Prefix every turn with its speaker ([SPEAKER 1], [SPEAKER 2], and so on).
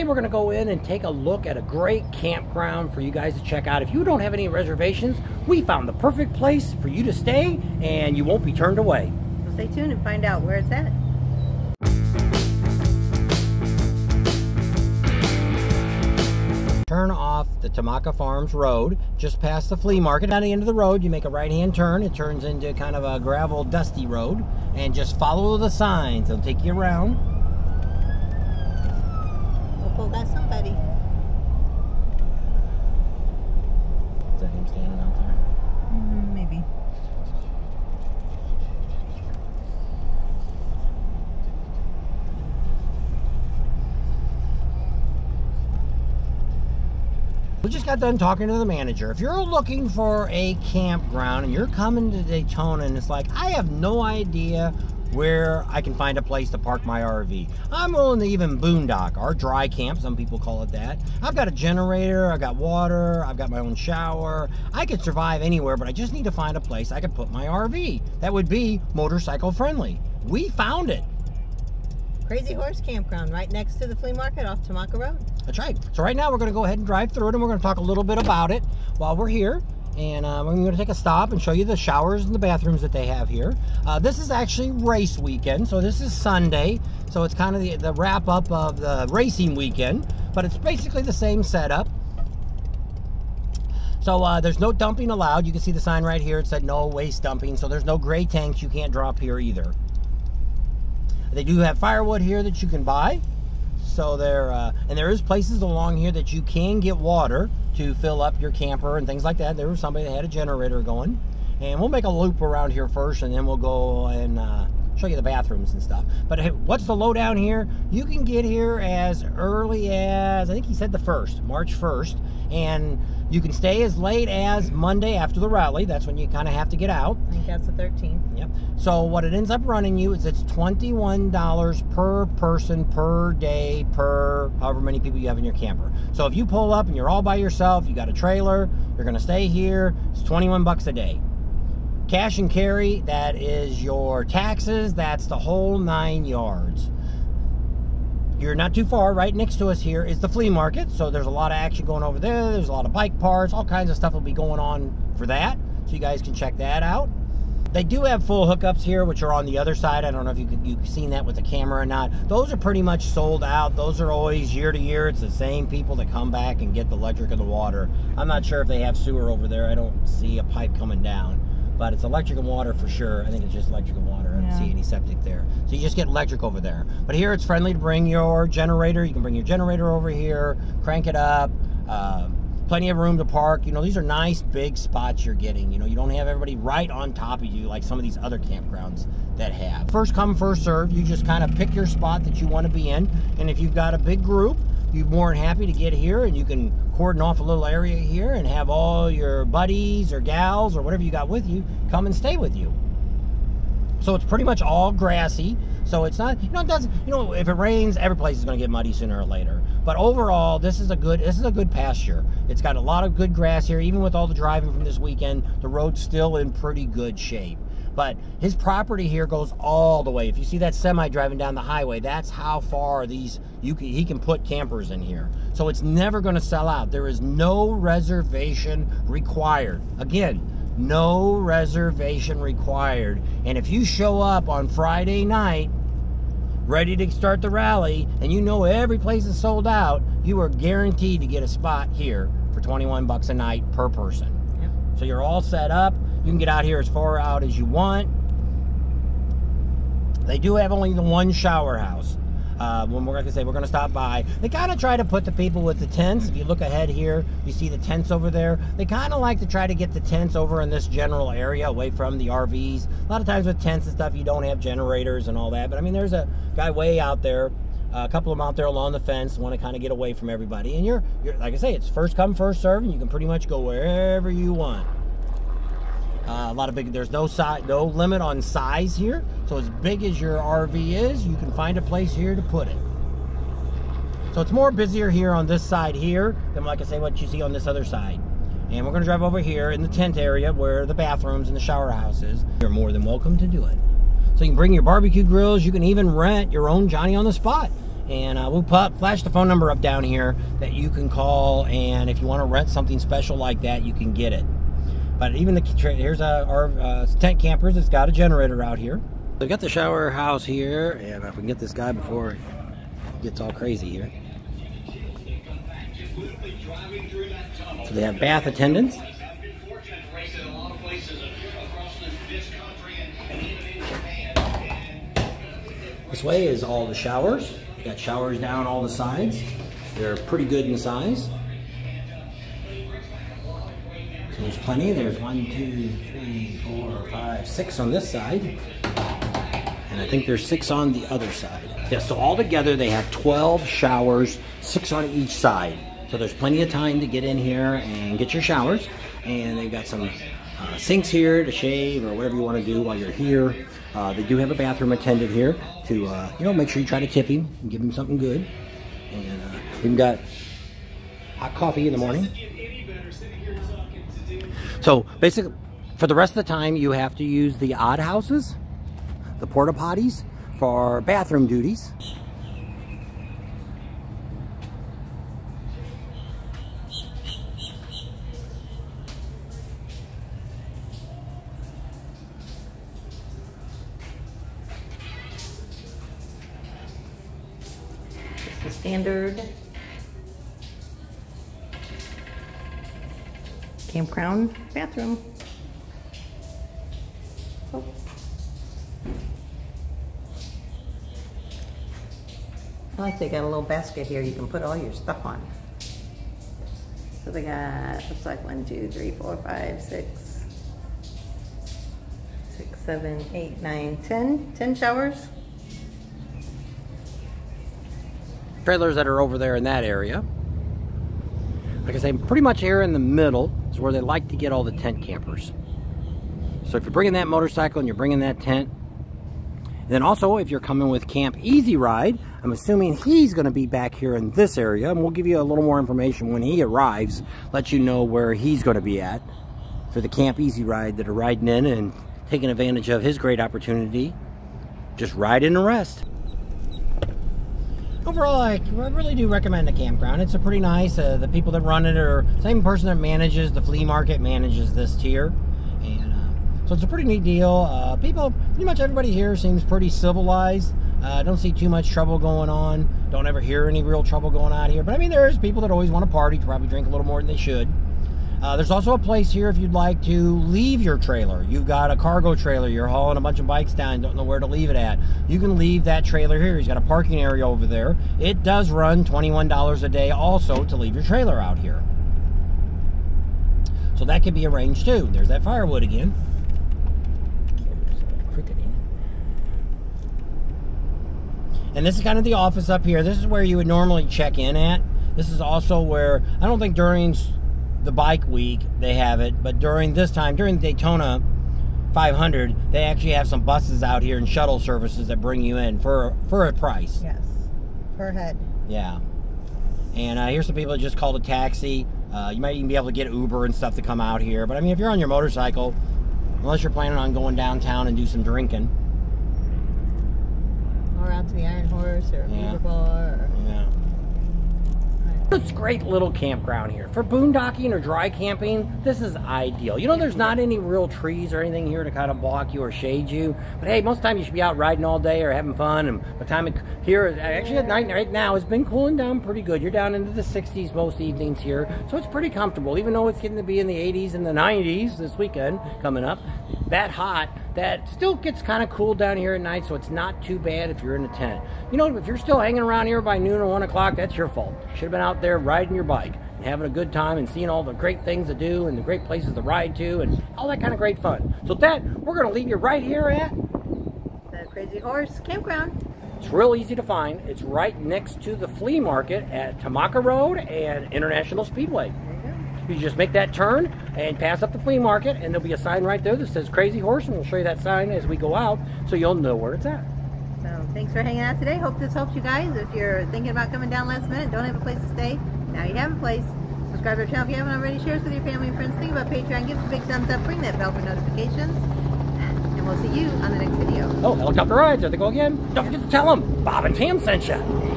[SPEAKER 1] Today we're going to go in and take a look at a great campground for you guys to check out. If you don't have any reservations, we found the perfect place for you to stay and you won't be turned away.
[SPEAKER 2] So stay tuned and find out where it's at.
[SPEAKER 1] Turn off the Tomoka Farms Road, just past the flea market. At the end of the road, you make a right-hand turn. It turns into kind of a gravel, dusty road. And just follow the signs. They'll take you around.
[SPEAKER 2] Local got somebody.
[SPEAKER 1] Is that him standing out there?
[SPEAKER 2] Mm, maybe.
[SPEAKER 1] We just got done talking to the manager. If you're looking for a campground and you're coming to Daytona and it's like, I have no idea where I can find a place to park my RV. I'm willing to even boondock, our dry camp, some people call it that. I've got a generator, I've got water, I've got my own shower. I could survive anywhere, but I just need to find a place I could put my RV. That would be motorcycle friendly. We found it.
[SPEAKER 2] Crazy Horse Campground right next to the flea market off Tomoka Road.
[SPEAKER 1] That's right. So right now we're going to go ahead and drive through it and we're going to talk a little bit about it while we're here. And uh, we're going to take a stop and show you the showers and the bathrooms that they have here. Uh, this is actually race weekend, so this is Sunday. So it's kind of the, the wrap up of the racing weekend, but it's basically the same setup. So uh, there's no dumping allowed. You can see the sign right here. It said no waste dumping. So there's no gray tanks you can't drop here either. They do have firewood here that you can buy. So there, uh, and there is places along here that you can get water to fill up your camper and things like that. There was somebody that had a generator going. And we'll make a loop around here first and then we'll go and uh, show you the bathrooms and stuff. But hey, what's the lowdown here? You can get here as early as, I think he said the 1st, March 1st. And you can stay as late as Monday after the rally. That's when you kind of have to get out.
[SPEAKER 2] I think that's the 13th.
[SPEAKER 1] Yep. So what it ends up running you is it's $21 per person per day per however many people you have in your camper. So if you pull up and you're all by yourself, you got a trailer, you're going to stay here, it's 21 bucks a day. Cash and carry, that is your taxes, that's the whole nine yards. You're not too far. Right next to us here is the flea market. So there's a lot of action going over there. There's a lot of bike parts. All kinds of stuff will be going on for that. So you guys can check that out. They do have full hookups here, which are on the other side. I don't know if you you've seen that with the camera or not. Those are pretty much sold out. Those are always year to year. It's the same people that come back and get the electric and the water. I'm not sure if they have sewer over there. I don't see a pipe coming down but it's electric and water for sure. I think it's just electric and water. I don't see any septic there. So you just get electric over there. But here it's friendly to bring your generator. You can bring your generator over here, crank it up. Uh, plenty of room to park. You know, these are nice big spots you're getting. You know, you don't have everybody right on top of you like some of these other campgrounds that have. First come, first serve. You just kind of pick your spot that you want to be in. And if you've got a big group, you're more than happy to get here and you can cordon off a little area here and have all your buddies or gals or whatever you got with you come and stay with you. So it's pretty much all grassy. So it's not, you know, it doesn't, you know, if it rains, every place is going to get muddy sooner or later. But overall, this is a good, this is a good pasture. It's got a lot of good grass here. Even with all the driving from this weekend, the road's still in pretty good shape. But his property here goes all the way. If you see that semi driving down the highway, that's how far these you can, he can put campers in here. So it's never going to sell out. There is no reservation required. Again, no reservation required. And if you show up on Friday night ready to start the rally and you know every place is sold out, you are guaranteed to get a spot here for 21 bucks a night per person.
[SPEAKER 2] Yep.
[SPEAKER 1] So you're all set up. You can get out here as far out as you want. They do have only the one shower house. Uh, when we're going to say we're going to stop by, they kind of try to put the people with the tents. If you look ahead here, you see the tents over there. They kind of like to try to get the tents over in this general area away from the RVs. A lot of times with tents and stuff, you don't have generators and all that. But I mean, there's a guy way out there uh, a couple of them out there along the fence want to kind of get away from everybody and you're, you're like i say it's first come first serve and you can pretty much go wherever you want uh, a lot of big there's no size no limit on size here. So as big as your rv is you can find a place here to put it. So it's more busier here on this side here than like i say what you see on this other side. And we're going to drive over here in the tent area where the bathrooms and the shower house is. You're more than welcome to do it. So you can bring your barbecue grills you can even rent your own johnny on the spot. And uh, we'll put, flash the phone number up down here that you can call. And if you want to rent something special like that, you can get it. But even the here's our uh, tent campers. It's got a generator out here. We've got the shower house here, and if we can get this guy before he gets all crazy here. So they have bath attendants. This way is all the showers. You got showers down all the sides. They're pretty good in size. There's plenty. There's one, two, three, four, five, six on this side. And I think there's six on the other side. Yeah, so all together they have 12 showers, six on each side. So there's plenty of time to get in here and get your showers. And they've got some uh, sinks here to shave or whatever you want to do while you're here. Uh, they do have a bathroom attendant here to, uh, you know, make sure you try to tip him and give him something good. And uh, we've got hot coffee in the morning. So basically, for the rest of the time, you have to use the odd houses, the porta potties, for bathroom duties.
[SPEAKER 2] standard campground bathroom. Oh. I like they got a little basket here you can put all your stuff on. So they got, looks like one, two, three, four, five, six, six, seven, eight, nine, ten, ten showers.
[SPEAKER 1] trailers that are over there in that area. Like I say, pretty much here in the middle is where they like to get all the tent campers. So if you're bringing that motorcycle and you're bringing that tent, then also if you're coming with Camp Easy Ride, I'm assuming he's going to be back here in this area, and we'll give you a little more information when he arrives, let you know where he's going to be at for the Camp Easy Ride that are riding in and taking advantage of his great opportunity. Just ride in and rest overall, I really do recommend the campground. It's a pretty nice. Uh, the people that run it are same person that manages the flea market manages this tier, and uh, so it's a pretty neat deal. Uh, people, pretty much everybody here seems pretty civilized. Uh, don't see too much trouble going on. Don't ever hear any real trouble going on here. But I mean, there's people that always want to party, probably drink a little more than they should. Uh, there's also a place here if you'd like to leave your trailer. You've got a cargo trailer, you're hauling a bunch of bikes down, don't know where to leave it at. You can leave that trailer here. He's got a parking area over there. It does run $21 a day also to leave your trailer out here. So that can be arranged too. There's that firewood again. And this is kind of the office up here. This is where you would normally check in at. This is also where, I don't think during the bike week they have it, but during this time, during the Daytona 500, they actually have some buses out here and shuttle services that bring you in for for a price.
[SPEAKER 2] Yes, per head.
[SPEAKER 1] Yeah, and uh, here's some people that just called a taxi. Uh, you might even be able to get Uber and stuff to come out here. But I mean, if you're on your motorcycle, unless you're planning on going downtown and do some drinking,
[SPEAKER 2] or out to the Iron Horse or yeah. Uber Bar. Or...
[SPEAKER 1] Yeah. It's great little campground here. For boondocking or dry camping, this is ideal. You know, there's not any real trees or anything here to kind of block you or shade you. But hey, most of the time you should be out riding all day or having fun. And the time it, here, actually at night right now, it's been cooling down pretty good. You're down into the 60s most evenings here. So it's pretty comfortable, even though it's getting to be in the 80s and the 90s this weekend coming up. That hot, that still gets kind of cool down here at night, so it's not too bad if you're in a tent. You know, if you're still hanging around here by noon or 1 o'clock, that's your fault. Should have been out there riding your bike and having a good time and seeing all the great things to do and the great places to ride to and all that kind of great fun. So with that, we're going to leave you right here at...
[SPEAKER 2] The Crazy Horse Campground.
[SPEAKER 1] It's real easy to find. It's right next to the flea market at Tomoka Road and International Speedway. You just make that turn and pass up the flea market, and there'll be a sign right there that says Crazy Horse, and we'll show you that sign as we go out so you'll know where it's at.
[SPEAKER 2] So thanks for hanging out today. Hope this helps you guys. If you're thinking about coming down last minute, don't have a place to stay, now you have a place. Subscribe to our channel if you haven't already. Share us with your family and friends. Think about Patreon. Give us a big thumbs up. Ring that bell for notifications. And we'll see you on the next video.
[SPEAKER 1] Oh, helicopter rides. There they go again. Don't forget to tell them Bob and Tam sent you.